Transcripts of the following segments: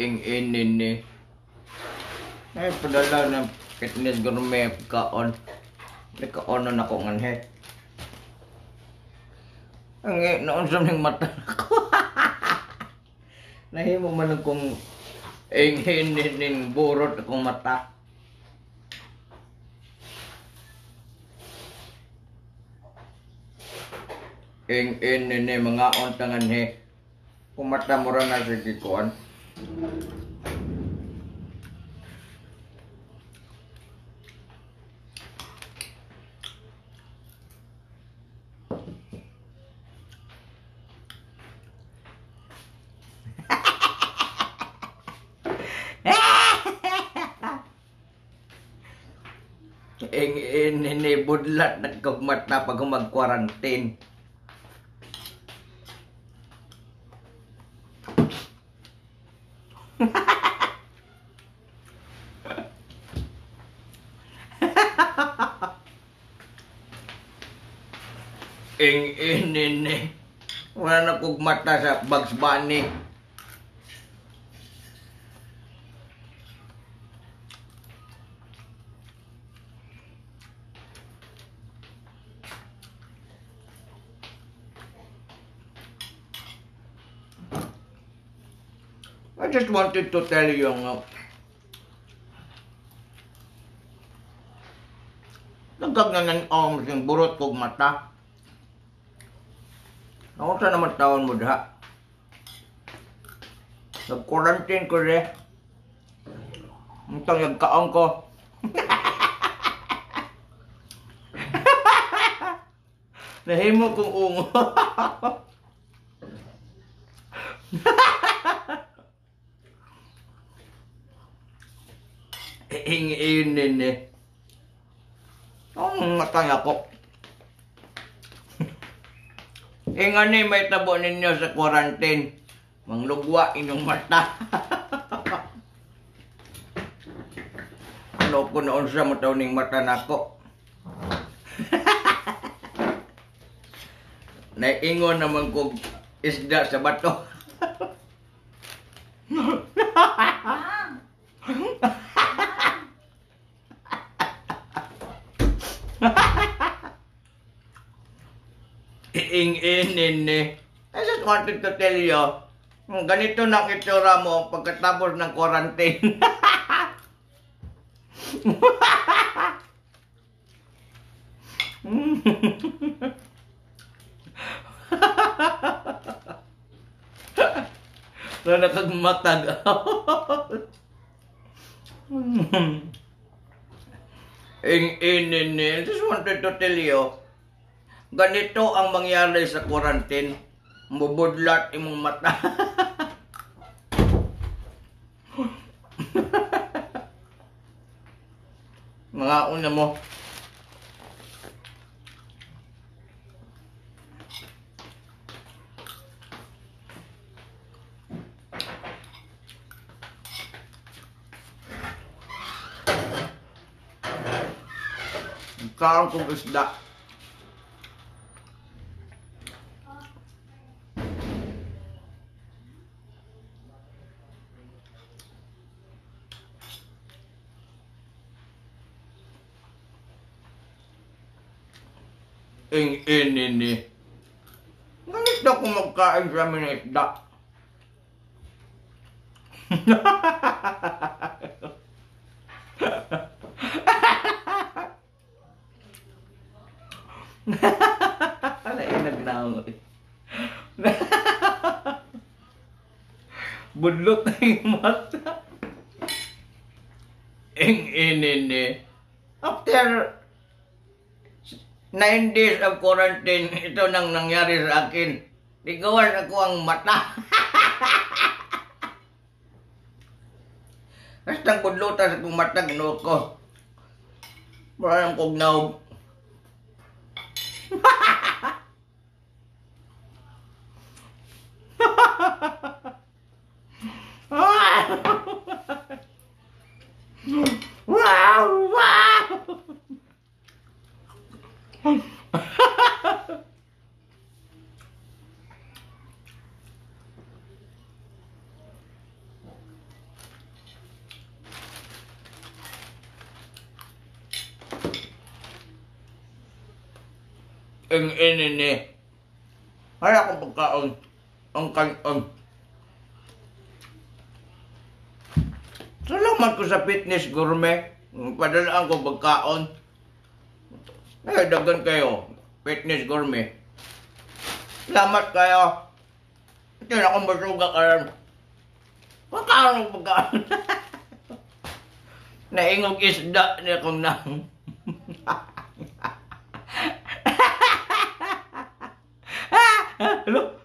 ing-inin ni. Ay, padala ng fitness gourmet kaon. Nakaon na ako nganhe. Ang eh, noon sa ning mata ko. Nahimo man akong ing-inin ning burot akong mata. Ing-inin ni mga ontangan he. Kumata mo ra na sa kikuan. Ing ini budlat nagkagmata pag mag-quarantine. Ing ini Wala na kog mata sa Bugs Bunny. I just wanted to tell you nga. Nagkagnganan arms yung burot kog mata. Ako sa naman taon mo diha. Nag-quarantine ko rin. Muntang nagkaon ko. Nahimo kong ungo. Hinginin eh. Ang matang ako. Eh nga ni may tabo ninyo sa quarantine. Manglugwa inyong mata. ano ko noon sa mataw ning mata nako. Naiingon naman kog isda sa bato. Iing-inin ni. I just wanted to tell you, ganito na itsura mo pagkatapos ng quarantine. na nakagmatag. Ing-inin just wanted to tell you, ganito ang mangyari sa quarantine. Mubudlat imong mata. Mga una mo. Karon kong isda. Ing inini. Nganit ako magkain sa amin ng isda. Nainag na ako eh. Budlot na yung mata. Ing inini. After nine days of quarantine, ito nang nangyari sa akin. Ligawan ako ang mata. Basta budlutan sa kong mata, ko. Parang kong naog. Ang inini. Ay akong pagkaon. Ang kanon. Salamat ko sa fitness gourmet. Padalaan ko pagkaon. Ay, dagan kayo. Fitness gourmet. Salamat kayo. Ito na akong masuga karon. Pagkaon ng pagkaon. Naingog isda niya kong nang. Hello?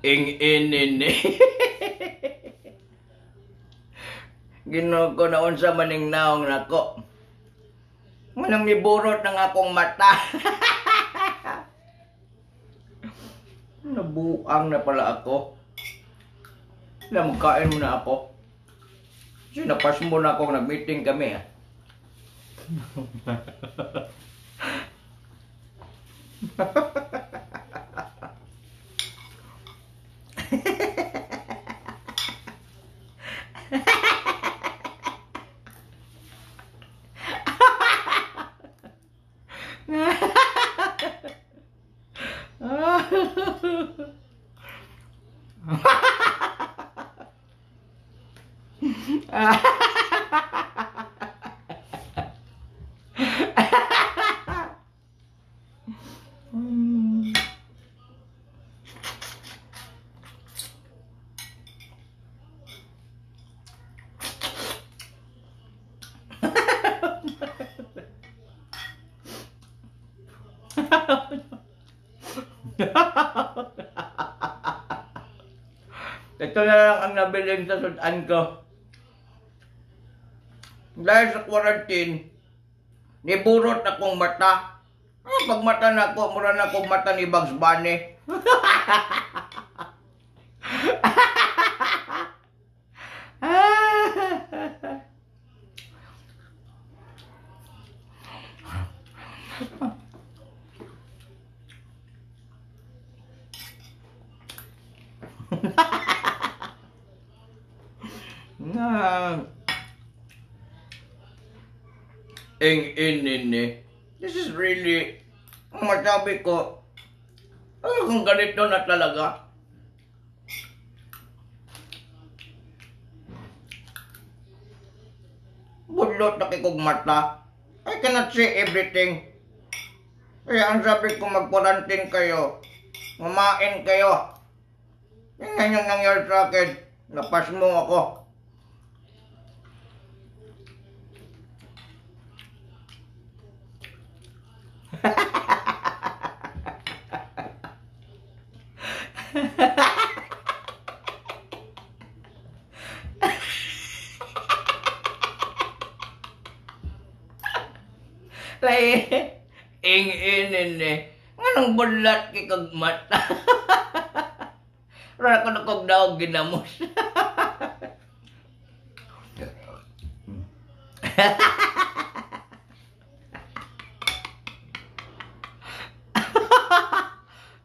Ing inini. Ginoo ko na unsa maning naong nako. Manang niburot ng akong mata. Nabuang na pala ako. Namkain mo na ako. Sinapas mo na ako, nag-meeting kami ah. Ito na lang ang nabiling sa sudan ko. Dahil sa quarantine, niburot akong mata. Ah, pag mata na ako, mura na akong mata ni Bugs Bunny. ing inini. This is really, masabi ko, ay kung ganito na talaga. Budlot na kikog. I cannot see everything. Kaya ang sabi ko mag-quarantine kayo. Mamain kayo. Yan yung nangyari sa akin. Napas mo ako. Lay, ing inin eh. Anong bulat kay kag mata? Ra ko na kog daog ginamos.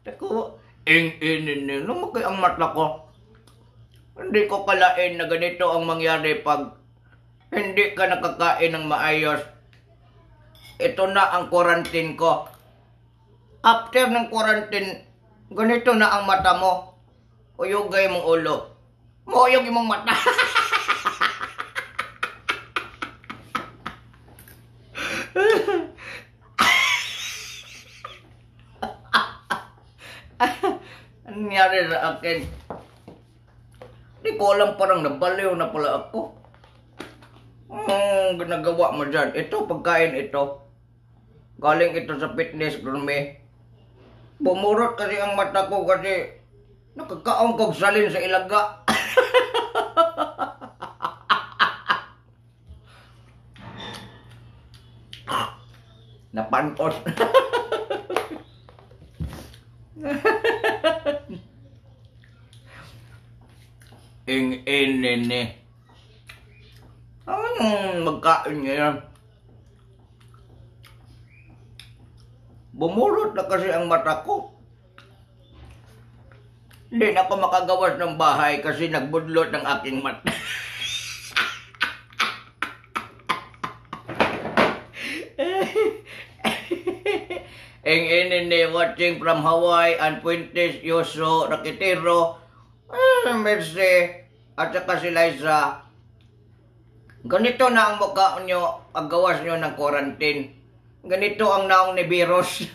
Tako, ing inin eh. Lumaki ang mata ko. Hindi ko kalain na ganito ang mangyari pag hindi ka nakakain ng maayos. Ito na ang quarantine ko. After ng quarantine, ganito na ang mata mo. Uyugay mong ulo. Moyog imong mata. Nangyari sa akin? Di ko alam parang nabaliw na pala ako. Hmm, ginagawa mo dyan. Ito, pagkain ito. Galing ito sa fitness gourmet. Bumurot kasi ang mata ko kasi nakakaong kog salin sa ilaga. Napantot. Ing inene. Anong magkain ngayon? Bumurot na kasi ang mata ko. Hindi na ako makagawas ng bahay kasi nagbudlot ng aking mata. Ang inini watching from Hawaii and Puentes, Yoso, Rakitero, ah, Mercy, at saka si Liza. Ganito na ang mukha nyo, ang gawas nyo ng quarantine. Ganito ang naong ni virus.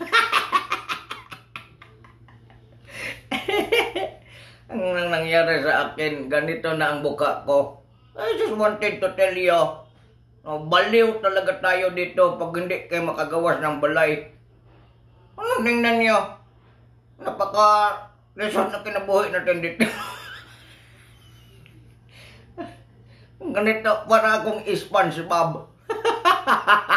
ang nang nangyari sa akin, ganito na ang mukha ko. I just wanted to tell you, oh, baliw talaga tayo dito pag hindi kayo makagawas ng balay. Ano tingnan nyo? Napaka resort na kinabuhi natin dito. Ganito, para akong SpongeBob.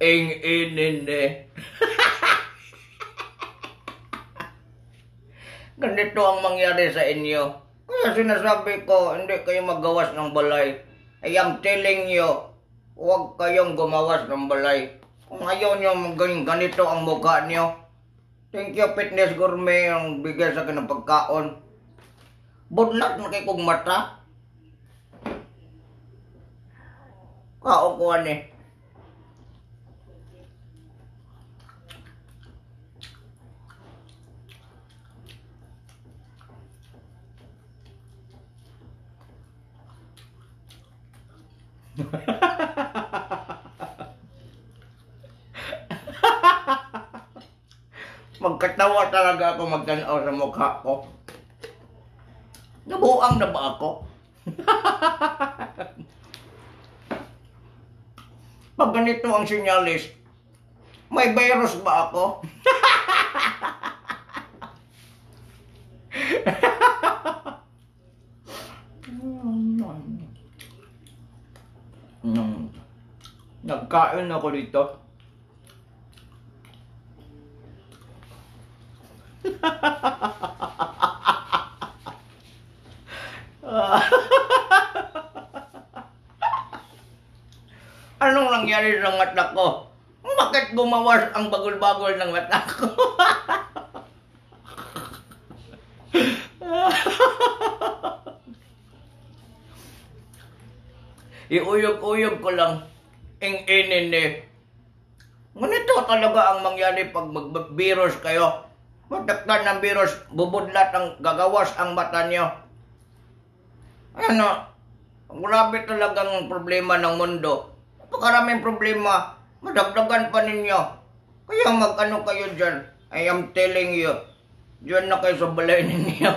Ing ininde. Ganito ang mangyari sa inyo. Kaya sinasabi ko, hindi kayo magawas ng balay. I am telling you, huwag kayong gumawas ng balay. Kung ayaw nyo ganito ang mukha nyo, thank you Fitness Gourmet ang bigay sa akin ng pagkaon. Budlat na kay kong mata. Kaukuhan eh. Magkatawa talaga ako magtanaw sa mukha ko. Nabuang na ba ako? Pag ganito ang sinyalis, may virus ba ako? nagkain ako dito, Anong nangyari sa mata ko? Bakit gumawas ang bagol-bagol ng mata ko? Iuyog-uyog ko lang. Ing inin eh. Ganito talaga ang mangyari pag mag-virus kayo. Mataktan ng virus, bubudlat ang gagawas ang mata nyo. Ano, grabe talagang problema ng mundo. Napakaraming problema. Madagdagan pa ninyo. Kaya mag-ano kayo dyan. I am telling you. Diyan na kayo sa balay ninyo.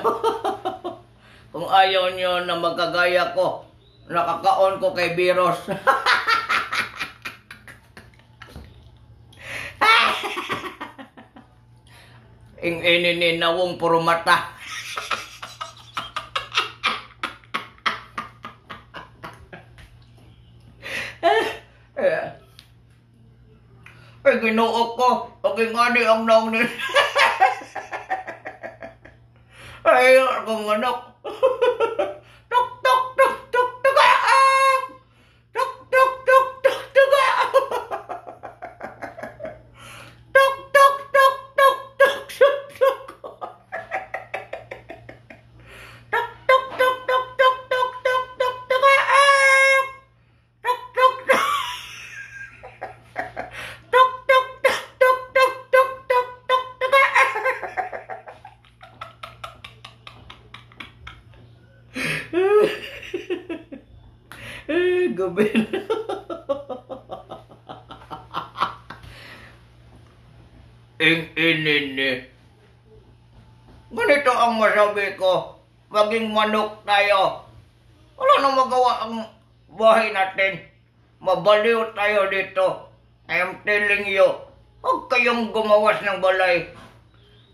Kung ayaw nyo na magkagaya ko, nakakaon ko kay virus. Ing inininawong puro mata. Ay, ginuok ko. Okay nga ni ang naong ni... Ay, akong anak. Eh, gabi na. Ing inini. Ganito ang masabi ko. Maging manok tayo. Wala nang magawa ang bahay natin. Mabaliw tayo dito. I am telling you. Huwag kayong gumawas ng balay.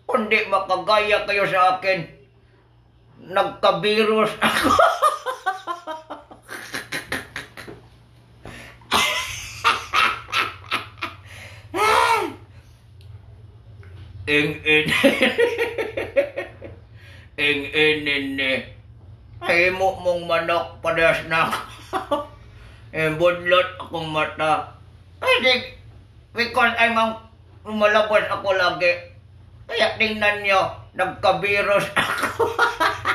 Kundi makagaya kayo sa akin. Nagka-virus ako. Eng en. Eng en en Ay mo mong manok padas na. eh budlot akong mata. Ay di, because ay mang lumalabas ako lagi. Kaya tingnan nyo, nagka-virus ako.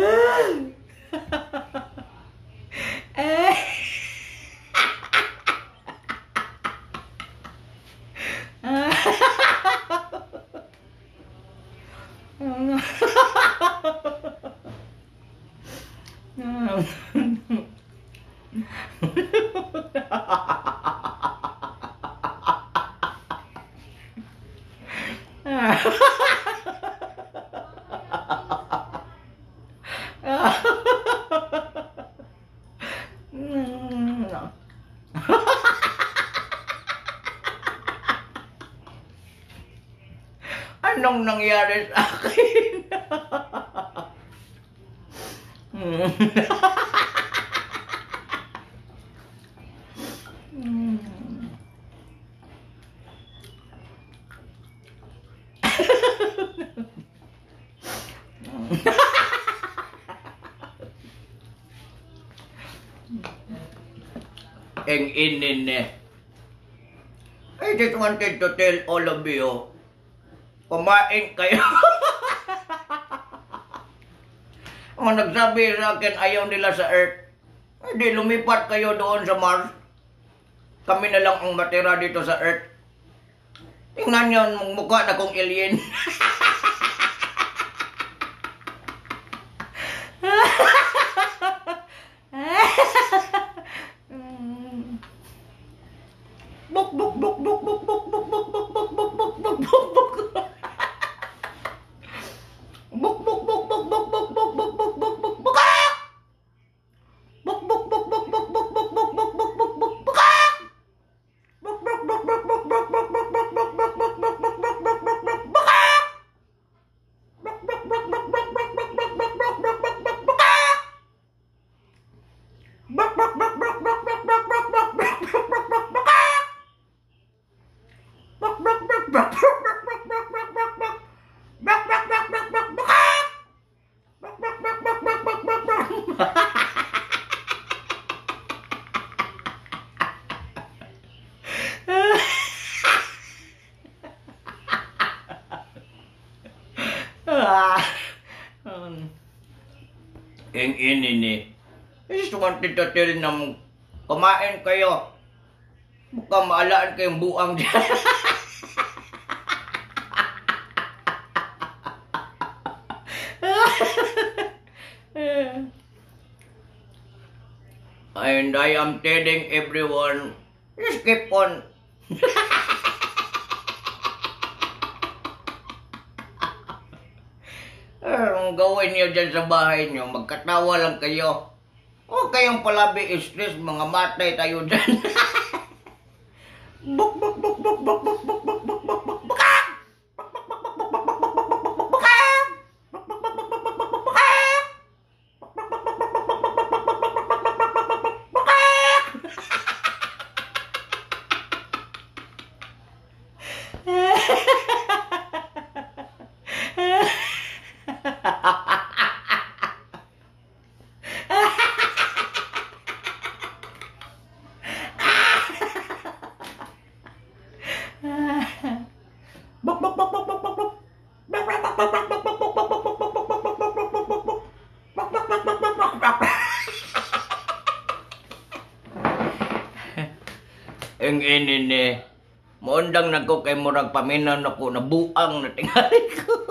na. Anong nangyari sa akin? Hmm. aking inine. I just wanted to tell all of you, kumain kayo. Ang nagsabi sa akin, ayaw nila sa Earth. Hindi, lumipat kayo doon sa Mars. Kami na lang ang matira dito sa Earth. Tingnan nyo, mukha na kong alien. bốc bốc bốc bốc bốc bốc bốc bốc bốc bốc bốc bốc bốc bốc I just wanted to tell na kumain kayo. Mukhang maalaan kayong buang dyan. And I am telling everyone, just keep on. Anong gawin niyo dyan sa bahay niyo? Magkatawa lang kayo. Huwag kayong palabi stress, mga matay tayo dyan. buk, buk, buk, buk, buk, buk, buk, buk, buk, buk, buk, ko kay murag paminaw na ko na buang na tingali ko.